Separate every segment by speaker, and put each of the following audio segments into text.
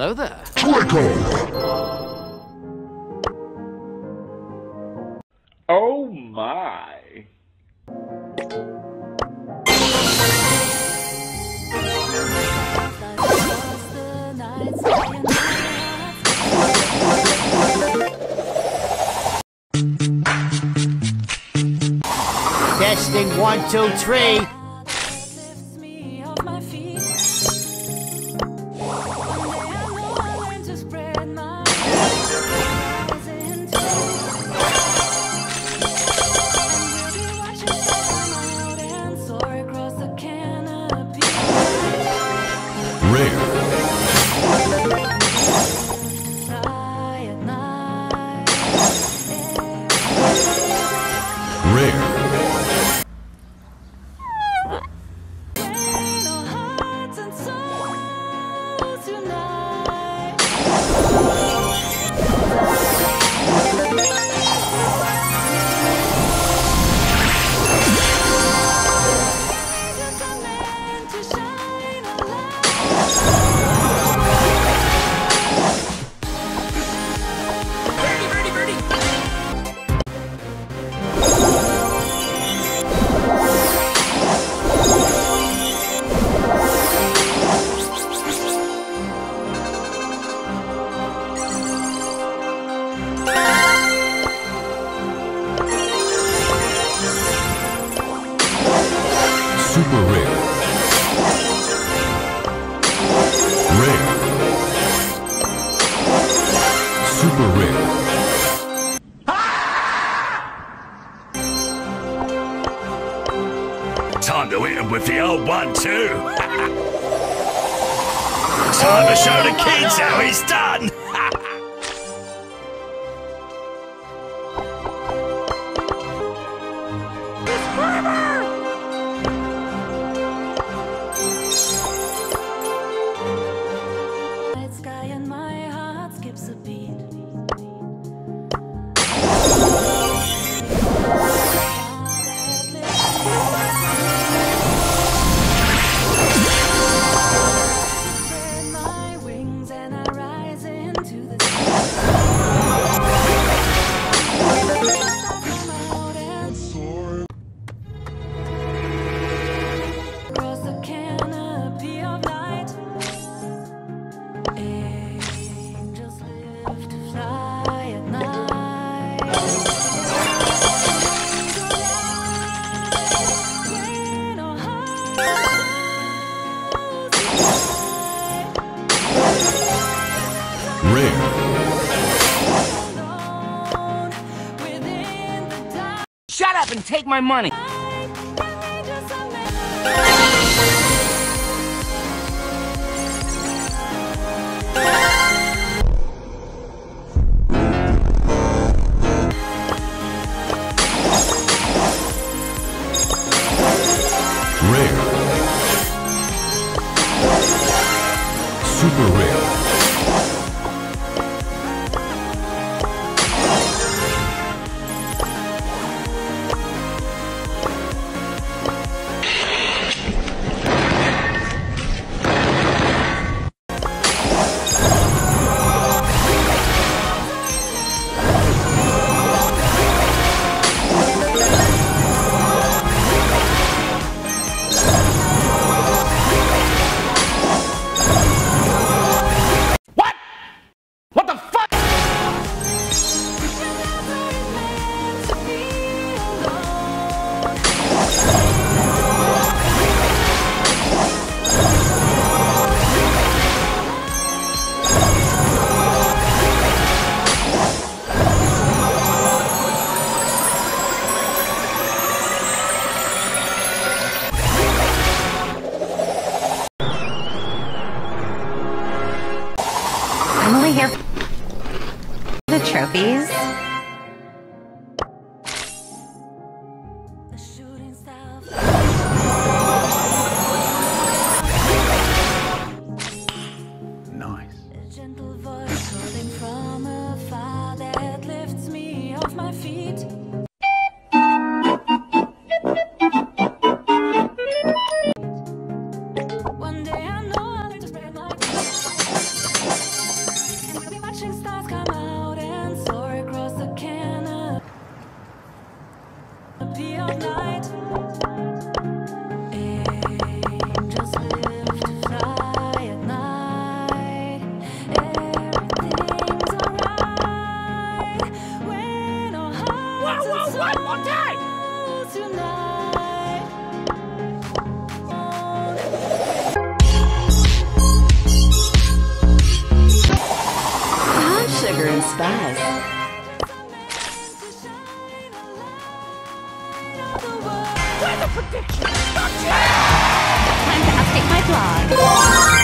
Speaker 1: Hello there. Draco!
Speaker 2: Oh my.
Speaker 1: Testing one, two, three. take my money.
Speaker 3: Time
Speaker 4: to update my blog.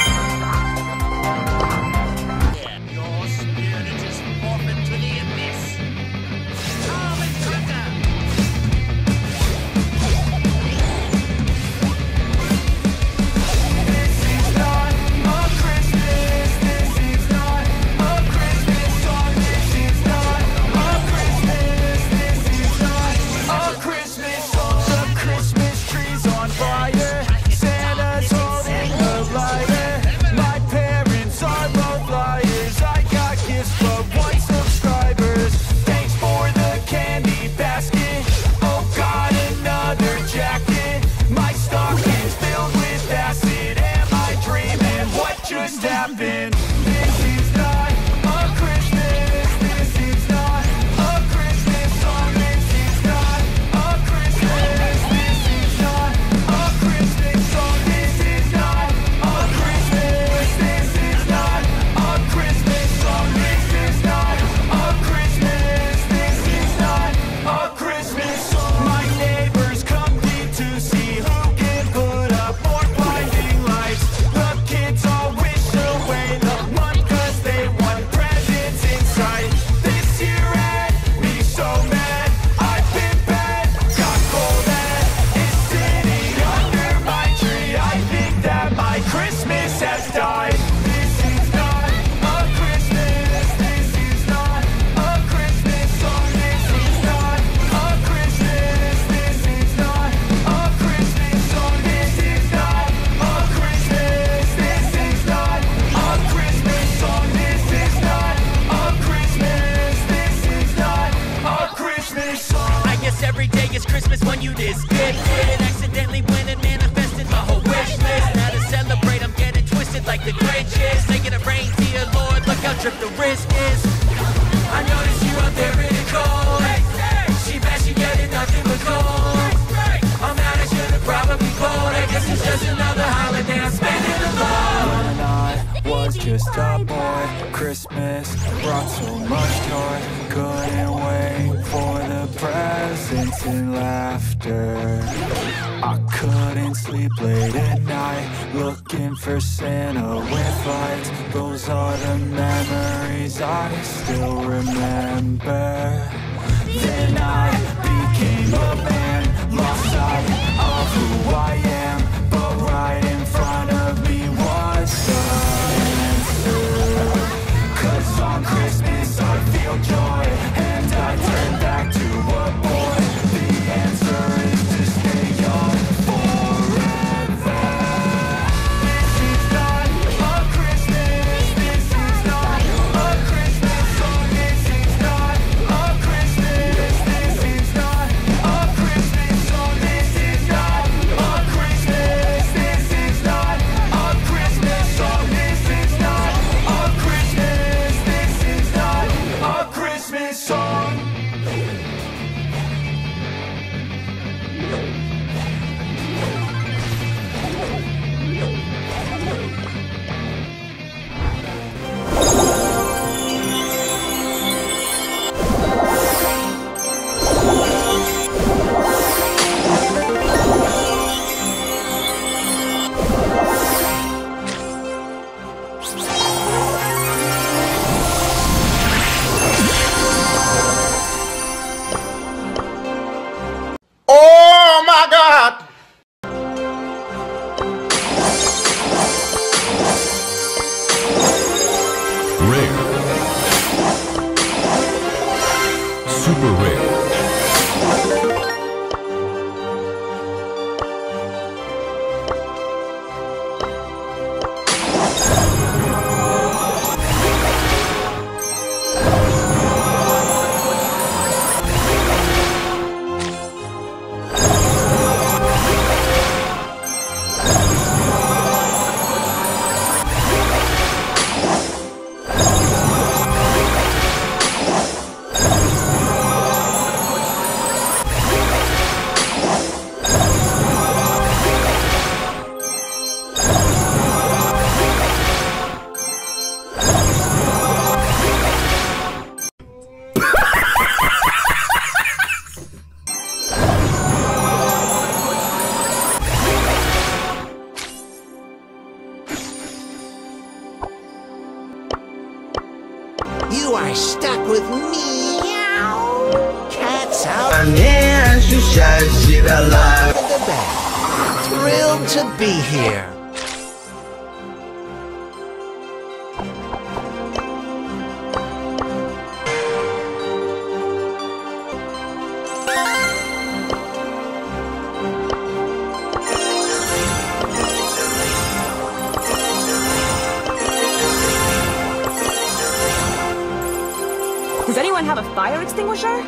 Speaker 5: Fire?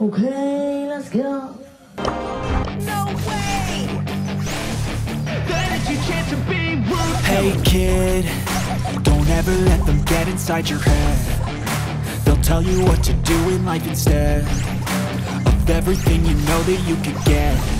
Speaker 6: Okay, let's go.
Speaker 4: Hey kid, don't ever let them get inside your head. They'll tell you what to do in life instead of everything you know that you could get.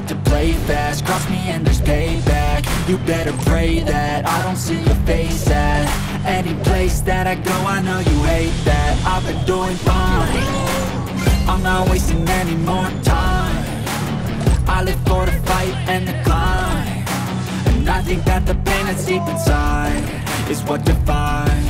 Speaker 4: like to play fast, cross me and there's payback. You better pray that I don't see your face at Any place that I go, I know you hate that. I've been doing fine. I'm not wasting any more time. I live for the fight and the climb. And I think that the pain that's deep inside Is what defines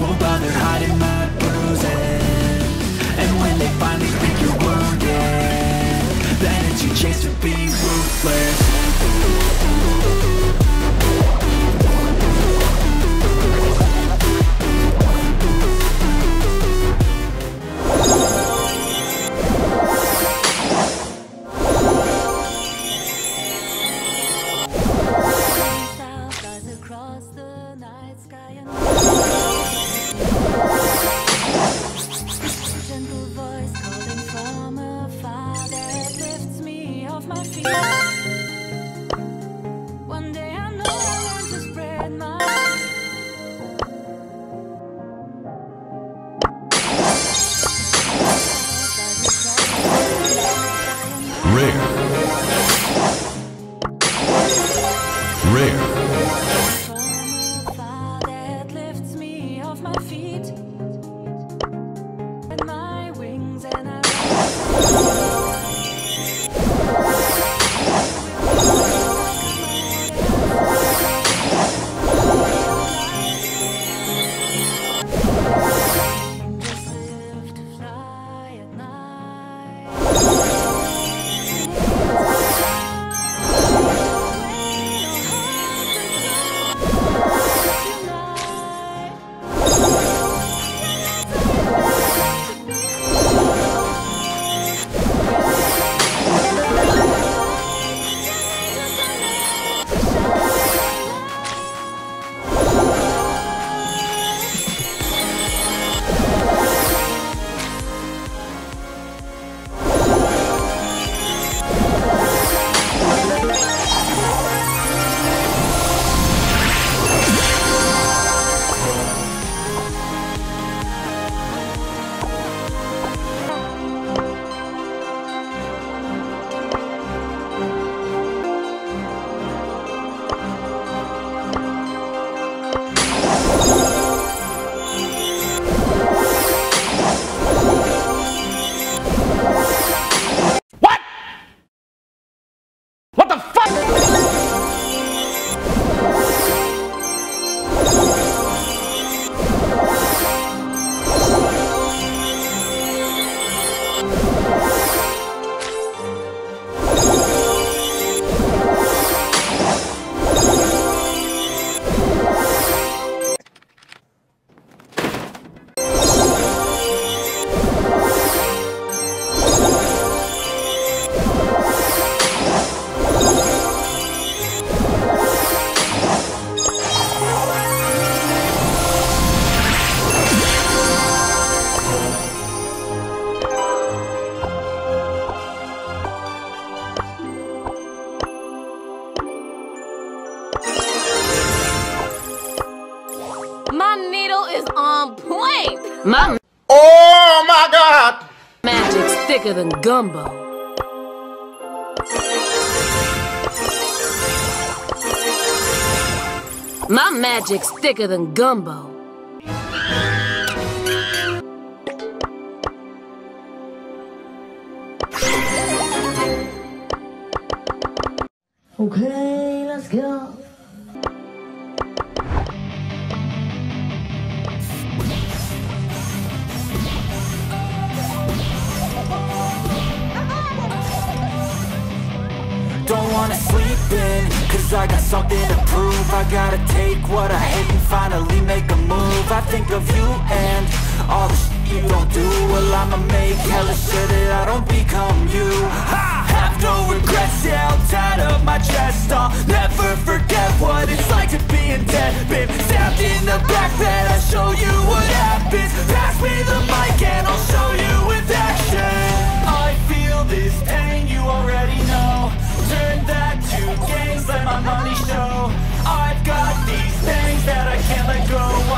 Speaker 4: Won't bother hiding my bruises. And when they finally think you're wounded Then it's your chance to be ruthless
Speaker 7: Gumbo. My magic's thicker than gumbo.
Speaker 4: I'ma make hella sure that I don't become you. Ha! Have no regrets, yeah, I'll tie up my chest. I'll never forget what it's like to be in debt Been stabbed in the back bed, I'll show you what happens. Pass me the mic and I'll show you with action. I feel this pain, you already know. Turn that to gains, let my money show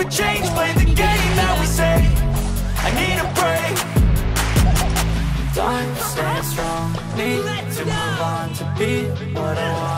Speaker 4: never change, play the game that we say. I need a break. Time staying strong, need to move on to be what I want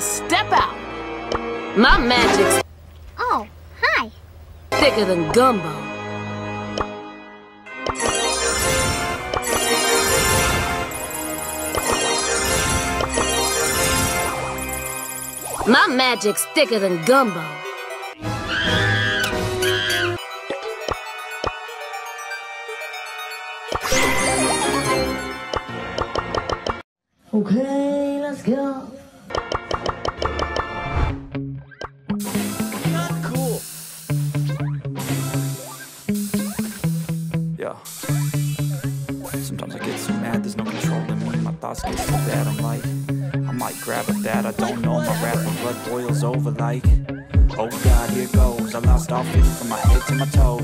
Speaker 8: step out. My magic's...
Speaker 5: Oh, hi.
Speaker 8: Thicker than gumbo. My magic's thicker than gumbo.
Speaker 6: Okay.
Speaker 4: all feeling from my head to my toes.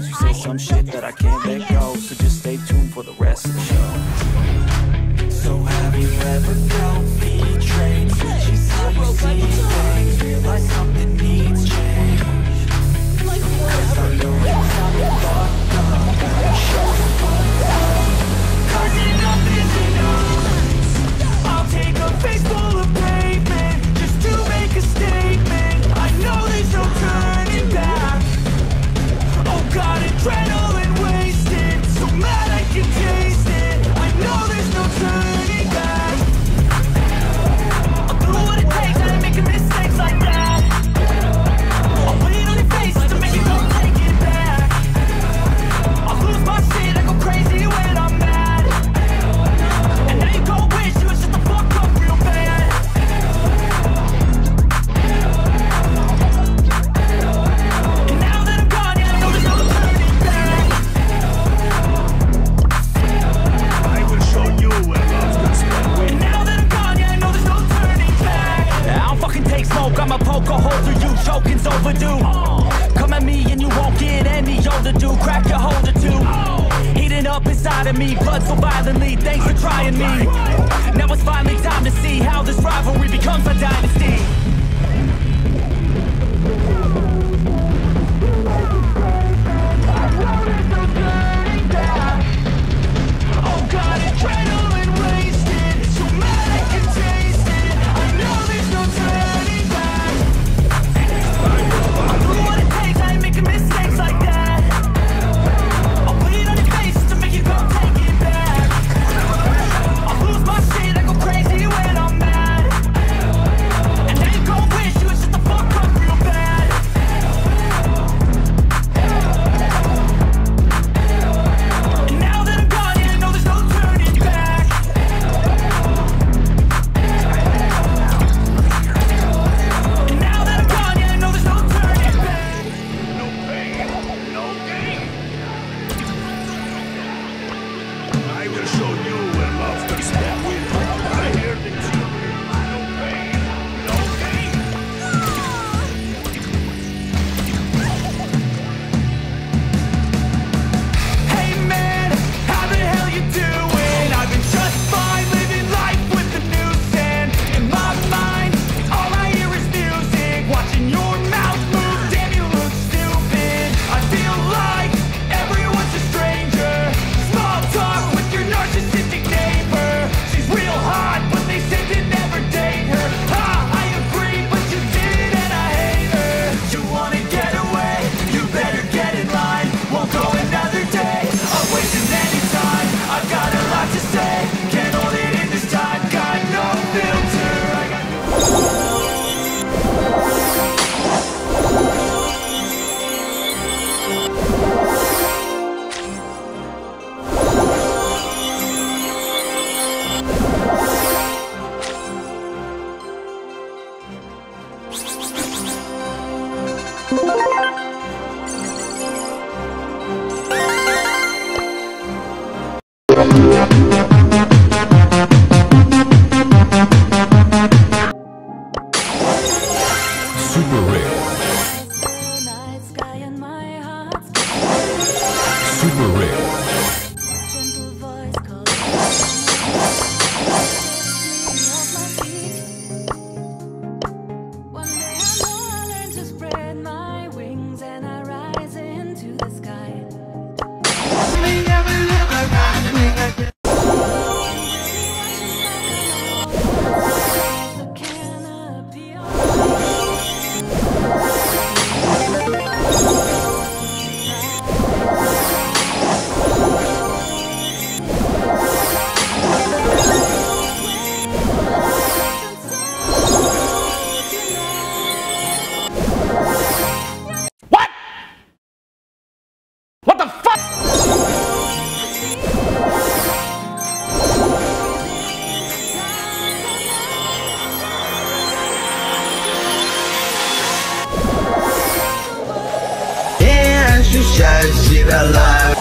Speaker 4: just live a
Speaker 8: life.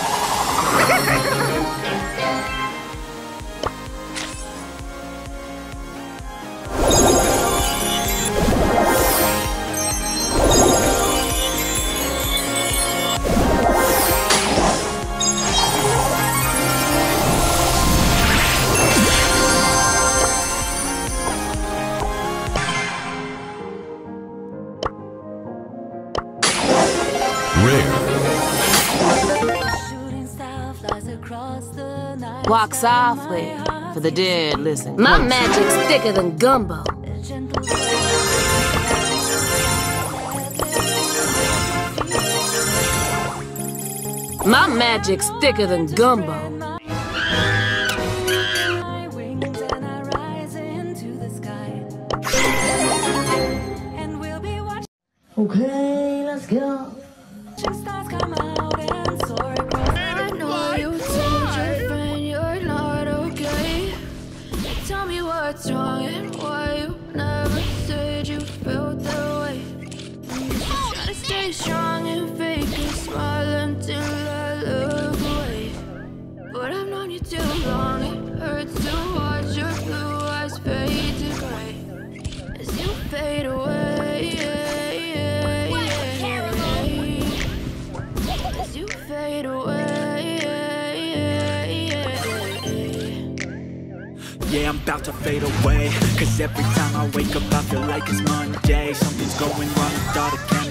Speaker 8: Softly for the dead. Listen. My magic's thicker than gumbo. My magic's thicker than gumbo.
Speaker 4: About to fade away. Cause every time I wake up I feel like it's Monday. Something's going wrong with all the chemicals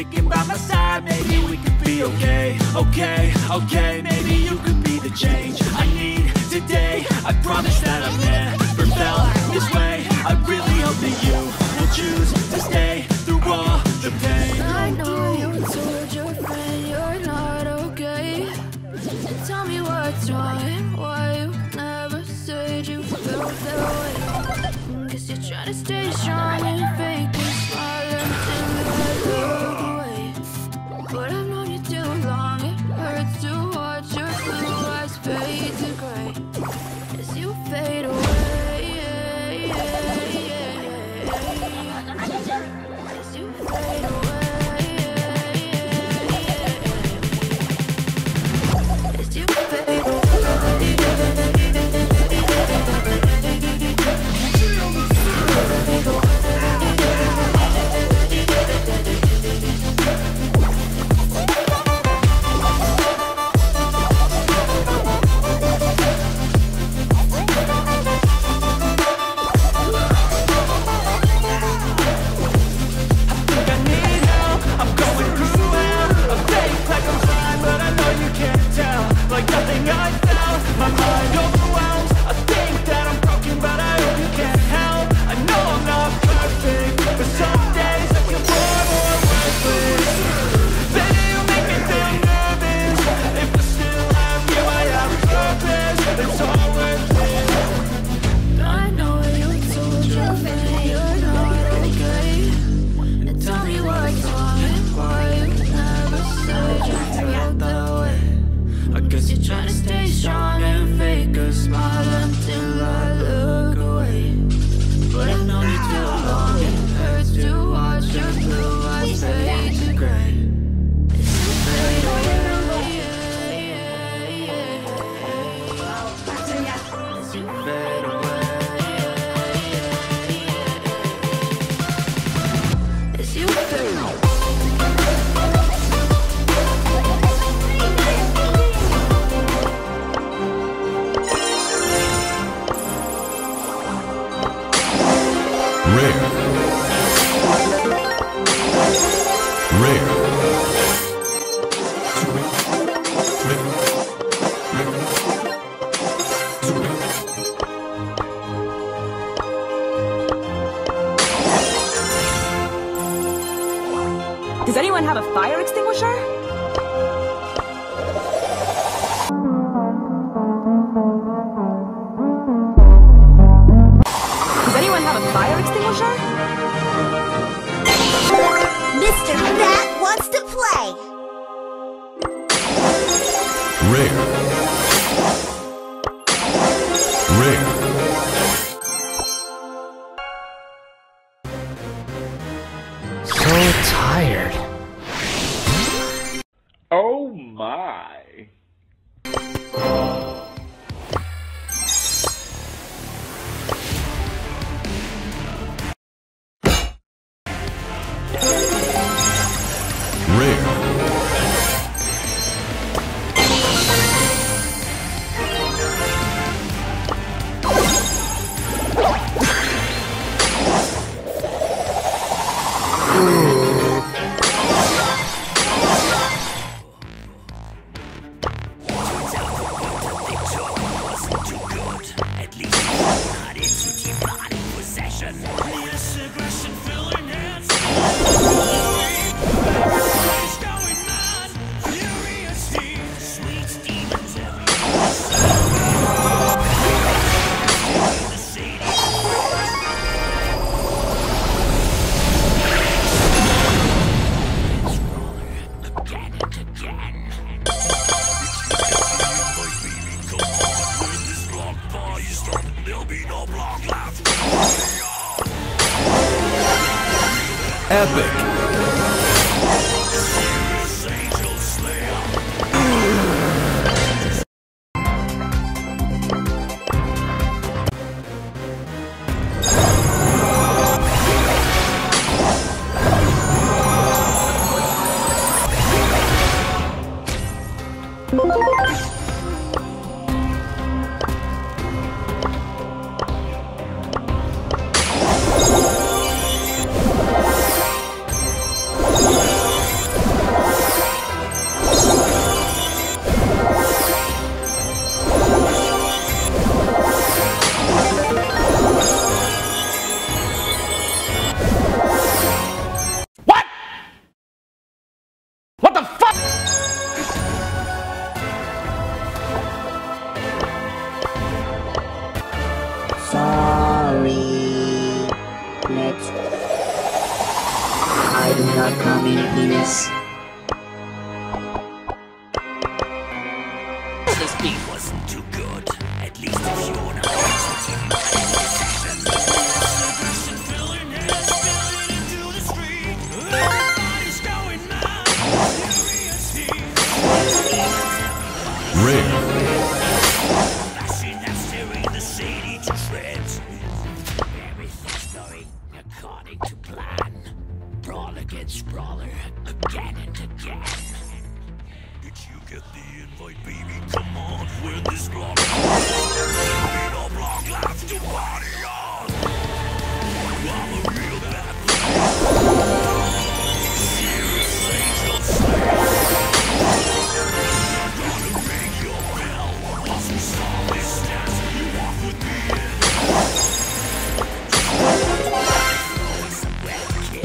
Speaker 4: sticking by my side, maybe we could be okay. Okay, okay, maybe you could be the change I need today. I promise that I've never felt this way. I really hope that you will choose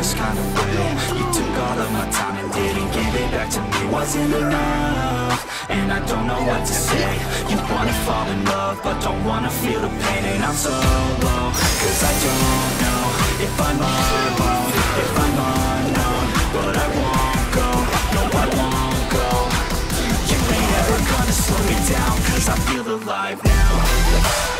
Speaker 4: in the worst kind of way You took all of my time and didn't give it back to me. Wasn't enough, and I don't know what to say. You wanna fall in love, but don't wanna feel the pain. And I'm so low, cause I don't know If I'm alone, if I'm unknown But I won't go, no I won't go. You ain't ever gonna slow me down Cause I feel alive now